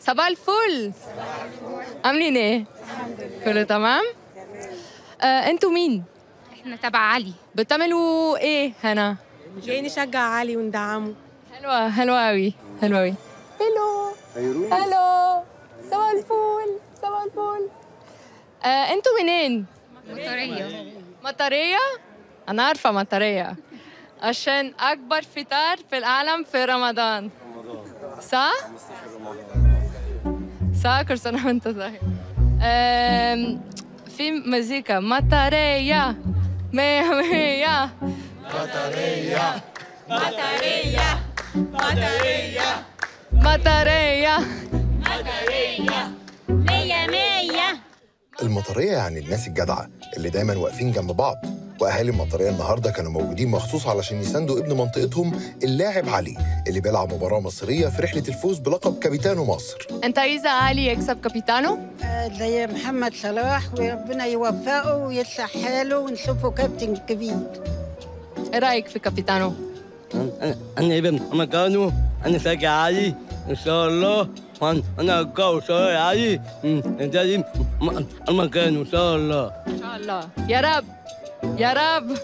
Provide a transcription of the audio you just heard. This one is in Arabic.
صباح الفل عاملين إيه؟ كله تمام؟ آه أنتوا مين؟ إحنا تبع علي بتعملوا إيه هنا؟ جاي نشجع علي وندعمه حلوة حلوة أوي حلوة أوي هلو هلو صباح الفل صباح الفل آه أنتوا منين؟ مطرية مطرية؟ أنا عارفة مطرية عشان أكبر فطار في العالم في رمضان صح؟ صح كل سنة وأنت طيب آم، في مزيكا. مطرية. مية مية. مطرية. مية مية. المطرية يعني الناس الجدعة اللي دايما واقفين جنب بعض. وأهالي المطرية النهاردة كانوا موجودين مخصوص علشان يساندوا ابن منطقتهم اللاعب علي اللي بيلعب مباراة مصرية في رحلة الفوز بلقب كابيتانو مصر. أنت عايزة علي يكسب كابيتانو؟ زي محمد صلاح وربنا يوفقه ويصلح حاله ونشوفه كابتن كبير. إيه رأيك في كابيتانو؟ أنا أنا ابن مكانه أنا شجع علي إن شاء الله. أنا أقوى شوية علي ده مكانه إن شاء الله. إن شاء الله. يا رب. يا رب